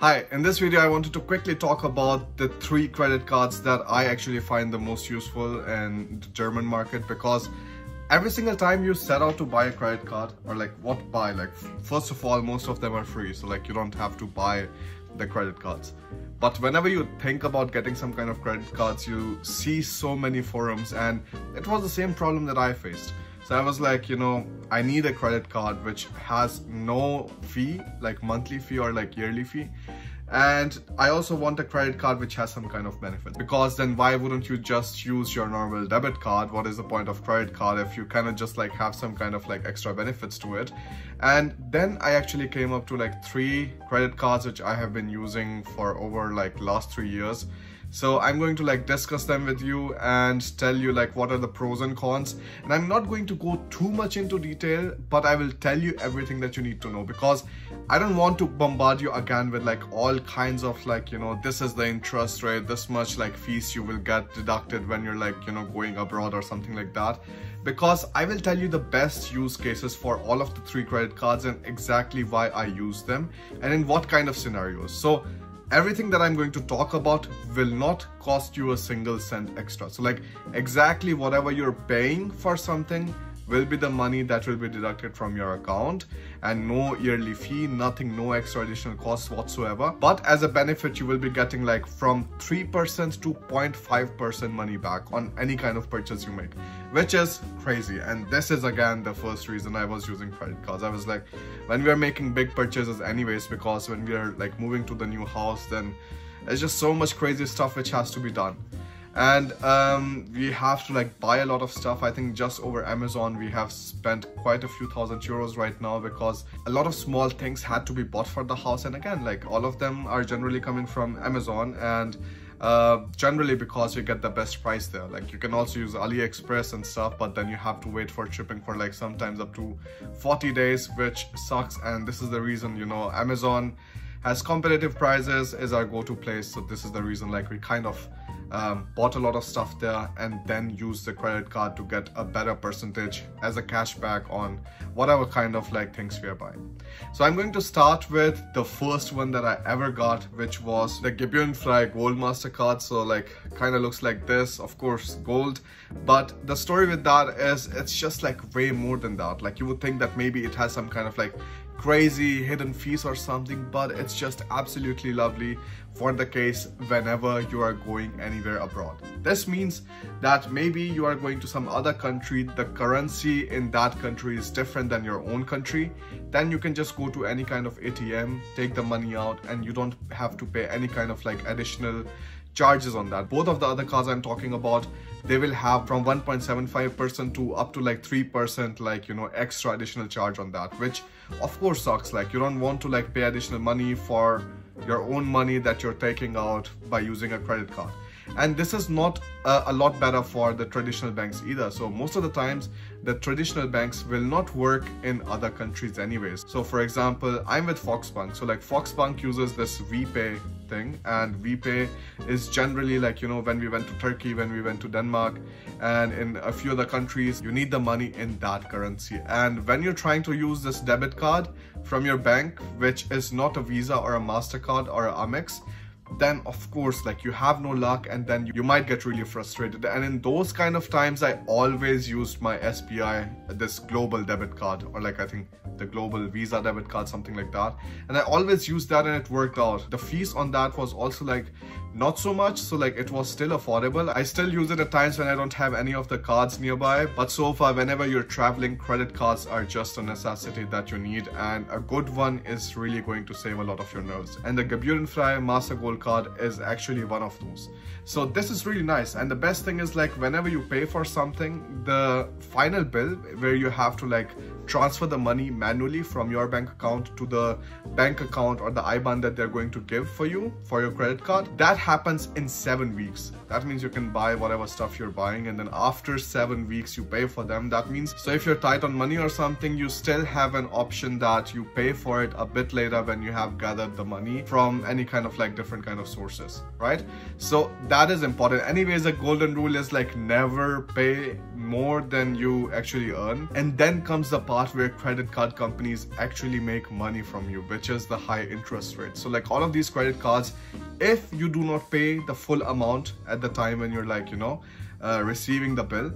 Hi, in this video I wanted to quickly talk about the three credit cards that I actually find the most useful in the German market because every single time you set out to buy a credit card or like what buy like first of all most of them are free so like you don't have to buy the credit cards. But whenever you think about getting some kind of credit cards you see so many forums and it was the same problem that I faced so I was like, you know, I need a credit card which has no fee, like monthly fee or like yearly fee. And I also want a credit card which has some kind of benefit because then why wouldn't you just use your normal debit card? What is the point of credit card if you kind of just like have some kind of like extra benefits to it? And then I actually came up to like three credit cards which I have been using for over like last three years so i'm going to like discuss them with you and tell you like what are the pros and cons and i'm not going to go too much into detail but i will tell you everything that you need to know because i don't want to bombard you again with like all kinds of like you know this is the interest rate this much like fees you will get deducted when you're like you know going abroad or something like that because I will tell you the best use cases for all of the three credit cards and exactly why I use them and in what kind of scenarios. So everything that I'm going to talk about will not cost you a single cent extra. So like exactly whatever you're paying for something will be the money that will be deducted from your account and no yearly fee, nothing, no extra additional costs whatsoever. But as a benefit, you will be getting like from 3% to 0.5% money back on any kind of purchase you make, which is crazy. And this is again the first reason I was using credit cards. I was like, when we are making big purchases anyways, because when we are like moving to the new house, then there's just so much crazy stuff which has to be done and um, we have to like buy a lot of stuff. I think just over amazon we have spent quite a few thousand euros right now because a lot of small things had to be bought for the house. And again like all of them are generally coming from amazon and uh, generally because you get the best price there. Like you can also use aliexpress and stuff but then you have to wait for shipping for like sometimes up to 40 days which sucks. And this is the reason you know amazon has competitive prices is our go-to place. So this is the reason like we kind of um, bought a lot of stuff there and then used the credit card to get a better percentage as a cashback on whatever kind of like things we are buying. So I'm going to start with the first one that I ever got, which was the Gebührenfrei Gold MasterCard. So like kind of looks like this, of course, gold. But the story with that is it's just like way more than that. Like you would think that maybe it has some kind of like crazy hidden fees or something but it's just absolutely lovely for the case whenever you are going anywhere abroad. This means that maybe you are going to some other country the currency in that country is different than your own country then you can just go to any kind of atm take the money out and you don't have to pay any kind of like additional charges on that. Both of the other cars i'm talking about they will have from 1.75% to up to like 3% like you know extra additional charge on that which of course sucks. Like you don't want to like pay additional money for your own money that you're taking out by using a credit card and this is not a, lot better for the traditional banks either. So most of the times the traditional banks will not work in other countries anyways. So for example i'm with Volksbank. So like Volksbank uses this vpay thing. And vpay is generally like you know when we went to turkey when we went to denmark and in a few other countries you need the money in that currency. And when you're trying to use this debit card from your bank which is not a visa or a mastercard or a amex then of course like you have no luck and then you might get really frustrated. And in those kind of times i always used my sbi this global debit card or like i think the global visa debit card something like that. And i always used that and it worked out. The fees on that was also like not so much so like it was still affordable i still use it at times when i don't have any of the cards nearby but so far whenever you're traveling credit cards are just a necessity that you need and a good one is really going to save a lot of your nerves and the Gebührenfrei Master Gold card is actually one of those so this is really nice and the best thing is like whenever you pay for something the final bill where you have to like transfer the money manually from your bank account to the bank account or the IBAN that they're going to give for you for your credit card. That happens in seven weeks. That means you can buy whatever stuff you're buying and then after seven weeks you pay for them. That means so if you're tight on money or something, you still have an option that you pay for it a bit later when you have gathered the money from any kind of like different kind of sources, right? So that is important. Anyways, a golden rule is like never pay more than you actually earn. And then comes the part where credit card companies actually make money from you, which is the high interest rate. So like all of these credit cards, if you do not pay the full amount at the time when you're like, you know, uh, receiving the bill,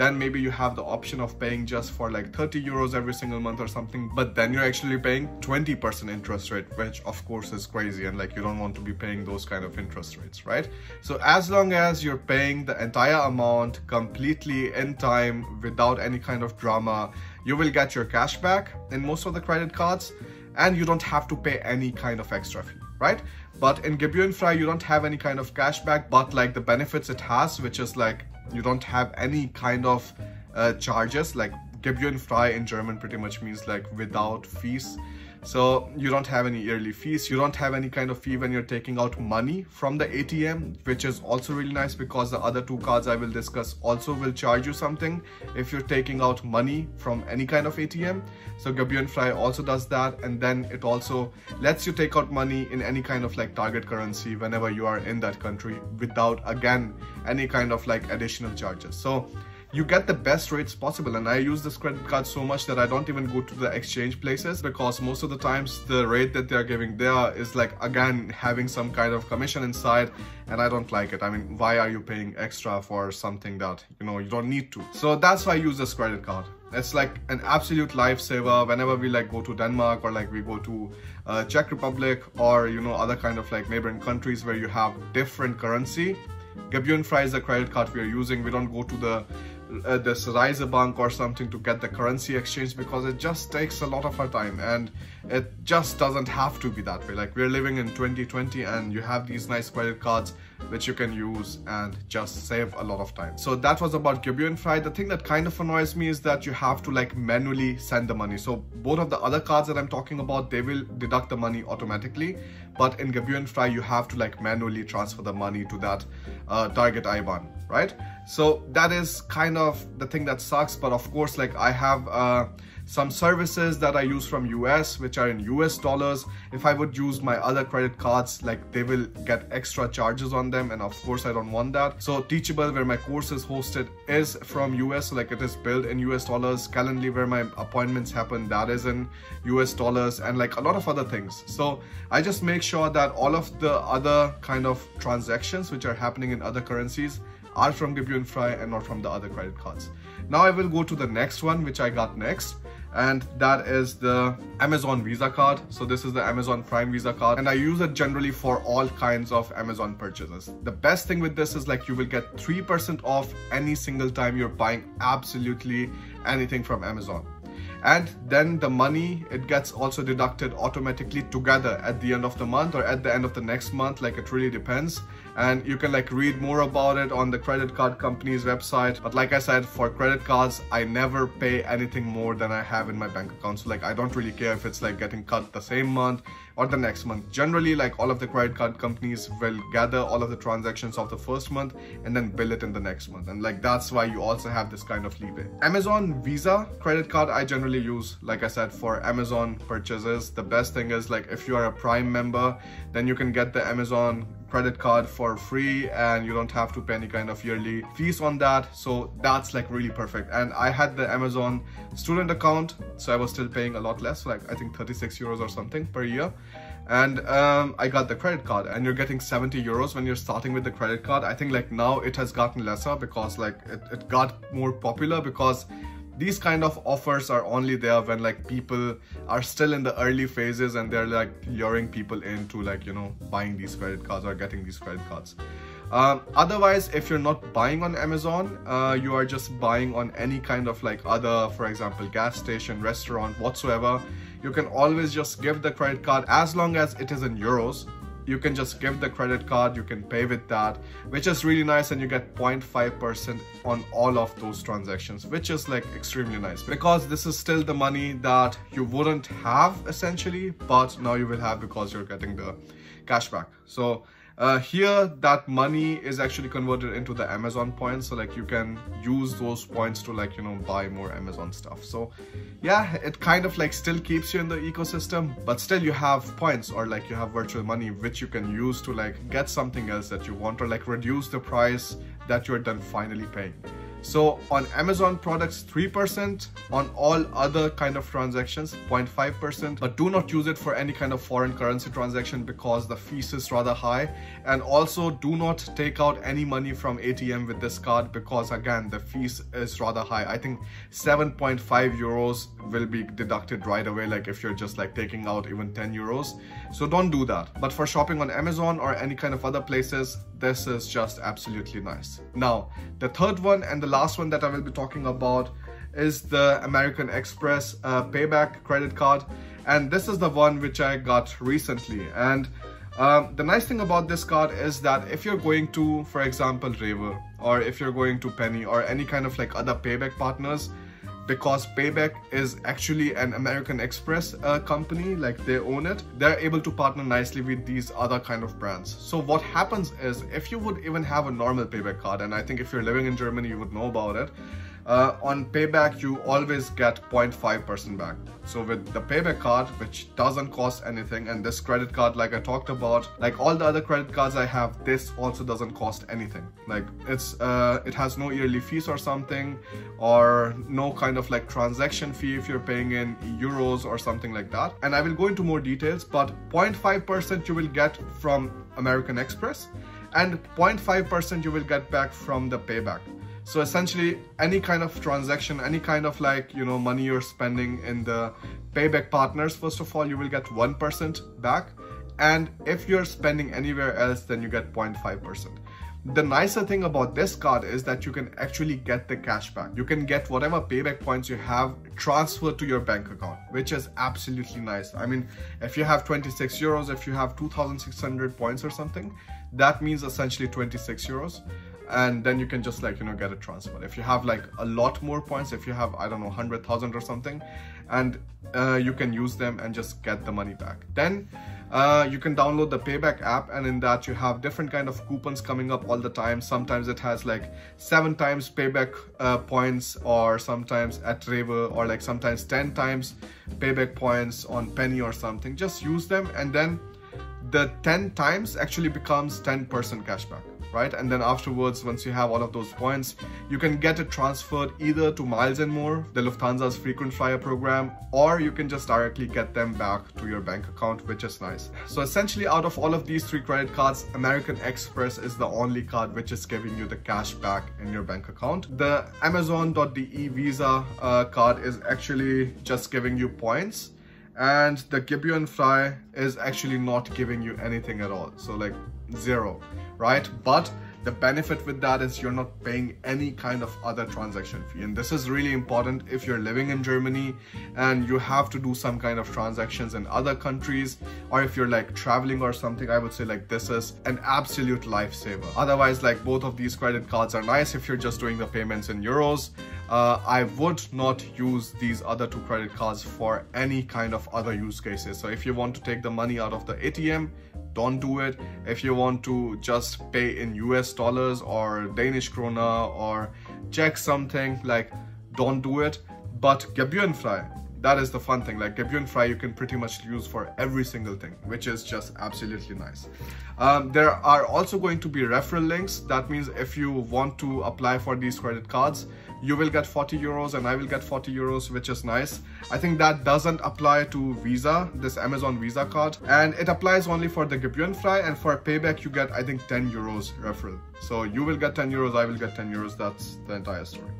then maybe you have the option of paying just for like 30 euros every single month or something but then you're actually paying 20% interest rate which of course is crazy and like you don't want to be paying those kind of interest rates right? So as long as you're paying the entire amount completely in time without any kind of drama you will get your cash back in most of the credit cards and you don't have to pay any kind of extra fee right but in Gebührenfrei you don't have any kind of cashback but like the benefits it has which is like you don't have any kind of uh, charges. Like Gebührenfrei in German pretty much means like without fees so you don't have any yearly fees. You don't have any kind of fee when you're taking out money from the ATM which is also really nice because the other two cards I will discuss also will charge you something if you're taking out money from any kind of ATM so Gebührenfrei also does that. And then it also lets you take out money in any kind of like target currency whenever you are in that country without again any kind of like additional charges. So you get the best rates possible and I use this credit card so much that I don't even go to the exchange places because most of the times the rate that they're giving there is like again having some kind of commission inside and I don't like it. I mean why are you paying extra for something that you know you don't need to. So that's why I use this credit card. It's like an absolute lifesaver whenever we like go to Denmark or like we go to uh, Czech Republic or you know other kind of like neighboring countries where you have different currency. Gebührenfrei is the credit card we are using. We don't go to the uh, this Bank or something to get the currency exchange because it just takes a lot of our time and it just doesn't have to be that way. Like we're living in 2020 and you have these nice credit cards which you can use and just save a lot of time. So that was about Gebührenfrei. The thing that kind of annoys me is that you have to like manually send the money. So both of the other cards that I'm talking about, they will deduct the money automatically. But in Gebührenfrei, you have to like manually transfer the money to that uh, target IBAN, right? So that is kind of the thing that sucks. But of course, like I have uh, some services that I use from US which are in US dollars if I would use my other credit cards like they will get extra charges on them and of course I don't want that so Teachable where my course is hosted is from US so like it is billed in US dollars Calendly where my appointments happen that is in US dollars and like a lot of other things so I just make sure that all of the other kind of transactions which are happening in other currencies are from Gebührenfrei and not from the other credit cards. Now I will go to the next one which I got next and that is the Amazon Visa card. So this is the Amazon Prime Visa card and I use it generally for all kinds of Amazon purchases. The best thing with this is like you will get 3% off any single time you're buying absolutely anything from Amazon and then the money it gets also deducted automatically together at the end of the month or at the end of the next month like it really depends and you can like read more about it on the credit card company's website. But like i said for credit cards i never pay anything more than i have in my bank account. So like i don't really care if it's like getting cut the same month or the next month. Generally like all of the credit card companies will gather all of the transactions of the first month and then bill it in the next month. And like that's why you also have this kind of leeway. Amazon visa credit card i generally use like i said for amazon purchases. The best thing is like if you are a prime member then you can get the amazon credit card for free and you don't have to pay any kind of yearly fees on that. So that's like really perfect. And i had the amazon student account so i was still paying a lot less like i think 36 euros or something per year and um, I got the credit card and you're getting 70 euros when you're starting with the credit card. I think like now it has gotten lesser because like it, it got more popular because these kind of offers are only there when like people are still in the early phases and they're like luring people into like you know buying these credit cards or getting these credit cards um, otherwise if you're not buying on amazon uh, you are just buying on any kind of like other for example gas station restaurant whatsoever you can always just give the credit card as long as it is in euros you can just give the credit card you can pay with that which is really nice and you get 0.5% on all of those transactions which is like extremely nice. Because this is still the money that you wouldn't have essentially but now you will have because you're getting the cashback so uh, here that money is actually converted into the Amazon points so like you can use those points to like you know buy more Amazon stuff. So yeah it kind of like still keeps you in the ecosystem but still you have points or like you have virtual money which you can use to like get something else that you want or like reduce the price that you're then finally paying So on Amazon products, 3%, on all other kind of transactions, 0.5%, but do not use it for any kind of foreign currency transaction because the fees is rather high. And also do not take out any money from ATM with this card because again, the fees is rather high. I think 7.5 euros will be deducted right away. Like if you're just like taking out even 10 euros. So don't do that. But for shopping on Amazon or any kind of other places, this is just absolutely nice. Now, the third one and the last one that I will be talking about is the American Express uh, payback credit card. And this is the one which I got recently. And um, the nice thing about this card is that if you're going to, for example, Rewe, or if you're going to Penny, or any kind of like other payback partners, because Payback is actually an American Express uh, company, like they own it, they're able to partner nicely with these other kind of brands. So what happens is if you would even have a normal Payback card, and I think if you're living in Germany, you would know about it, uh, on payback you always get 0.5% back. So with the payback card which doesn't cost anything and this credit card like I talked about like all the other credit cards I have this also doesn't cost anything. Like it's uh, it has no yearly fees or something or no kind of like transaction fee if you're paying in euros or something like that. And I will go into more details but 0.5% you will get from American Express and 0.5% you will get back from the payback so essentially any kind of transaction, any kind of like, you know, money you're spending in the payback partners, first of all, you will get 1% back. And if you're spending anywhere else, then you get 0.5%. The nicer thing about this card is that you can actually get the cash back. You can get whatever payback points you have transferred to your bank account, which is absolutely nice. I mean, if you have 26 euros, if you have 2,600 points or something, that means essentially 26 euros and then you can just like you know get a transfer. If you have like a lot more points if you have i don't know 100,000 or something and uh, you can use them and just get the money back. Then uh, you can download the payback app and in that you have different kind of coupons coming up all the time. Sometimes it has like seven times payback uh, points or sometimes at Rewe or like sometimes 10 times payback points on penny or something. Just use them and then the 10 times actually becomes 10% cashback right? And then afterwards, once you have all of those points, you can get it transferred either to Miles & More, the Lufthansa's frequent flyer program, or you can just directly get them back to your bank account, which is nice. So essentially out of all of these three credit cards, American Express is the only card which is giving you the cash back in your bank account. The Amazon.de Visa uh, card is actually just giving you points and the Gebührenfrei is actually not giving you anything at all. So like zero, right? But the benefit with that is you're not paying any kind of other transaction fee. And this is really important if you're living in Germany and you have to do some kind of transactions in other countries, or if you're like traveling or something, I would say like this is an absolute lifesaver. Otherwise, like both of these credit cards are nice if you're just doing the payments in euros. Uh, I would not use these other two credit cards for any kind of other use cases. So if you want to take the money out of the ATM, don't do it. If you want to just pay in US dollars or Danish krona or Czech something, like don't do it. But Gebührenfrei, that is the fun thing. Like Gebührenfrei, you can pretty much use for every single thing, which is just absolutely nice. Um, there are also going to be referral links. That means if you want to apply for these credit cards, you will get 40 euros and I will get 40 euros, which is nice. I think that doesn't apply to Visa, this Amazon Visa card. And it applies only for the Gebührenfrei and for payback, you get, I think, 10 euros referral. So you will get 10 euros, I will get 10 euros. That's the entire story.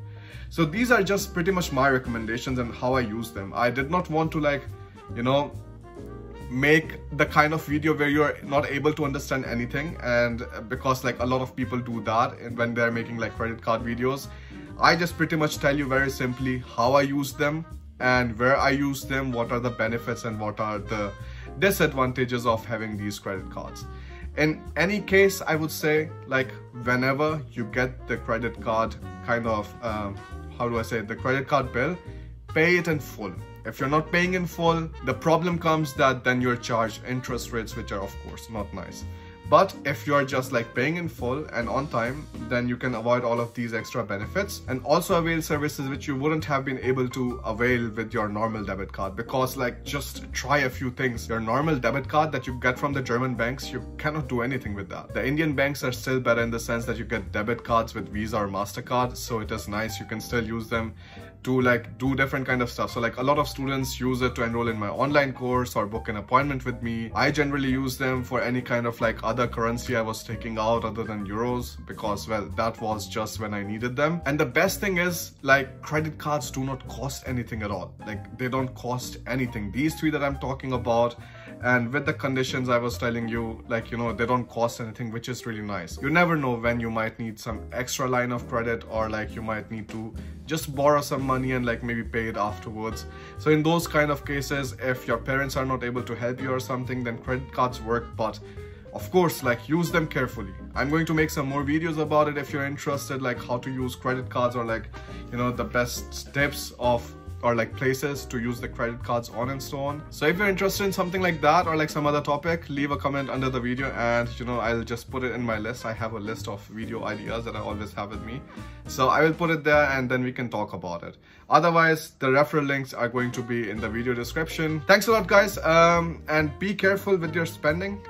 So these are just pretty much my recommendations and how I use them. I did not want to like, you know, make the kind of video where you're not able to understand anything and because like a lot of people do that when they're making like credit card videos I just pretty much tell you very simply how I use them and where I use them, what are the benefits and what are the disadvantages of having these credit cards. In any case, I would say like whenever you get the credit card kind of, um, how do I say, it, the credit card bill, pay it in full. If you're not paying in full, the problem comes that then you're charged interest rates, which are of course not nice. But if you're just like paying in full and on time then you can avoid all of these extra benefits and also avail services which you wouldn't have been able to avail with your normal debit card. Because like just try a few things. Your normal debit card that you get from the German banks you cannot do anything with that. The Indian banks are still better in the sense that you get debit cards with Visa or MasterCard so it is nice. You can still use them to like do different kind of stuff. So like a lot of students use it to enroll in my online course or book an appointment with me. I generally use them for any kind of like other currency i was taking out other than euros because well that was just when i needed them. And the best thing is like credit cards do not cost anything at all. Like they don't cost anything. These three that i'm talking about and with the conditions i was telling you like you know they don't cost anything which is really nice. You never know when you might need some extra line of credit or like you might need to just borrow some money and like maybe pay it afterwards. So in those kind of cases if your parents are not able to help you or something then credit cards work. But of course like use them carefully. I'm going to make some more videos about it if you're interested like how to use credit cards or like you know the best tips of or like places to use the credit cards on and so on. So if you're interested in something like that or like some other topic leave a comment under the video and you know i'll just put it in my list. I have a list of video ideas that i always have with me. So i will put it there and then we can talk about it. Otherwise the referral links are going to be in the video description. Thanks a lot guys. Um and be careful with your spending